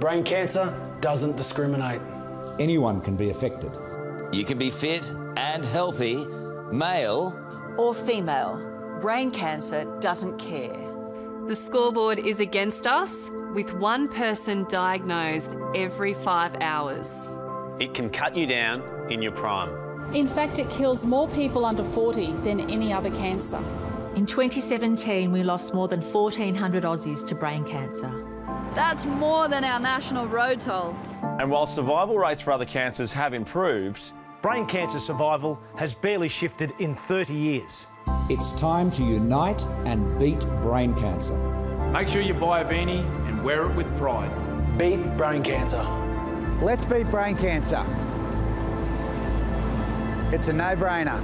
Brain cancer doesn't discriminate. Anyone can be affected. You can be fit and healthy, male or female. Brain cancer doesn't care. The scoreboard is against us, with one person diagnosed every five hours. It can cut you down in your prime. In fact, it kills more people under 40 than any other cancer. In 2017, we lost more than 1,400 Aussies to brain cancer. That's more than our national road toll. And while survival rates for other cancers have improved, brain cancer survival has barely shifted in 30 years. It's time to unite and beat brain cancer. Make sure you buy a beanie and wear it with pride. Beat brain cancer. Let's beat brain cancer. It's a no-brainer.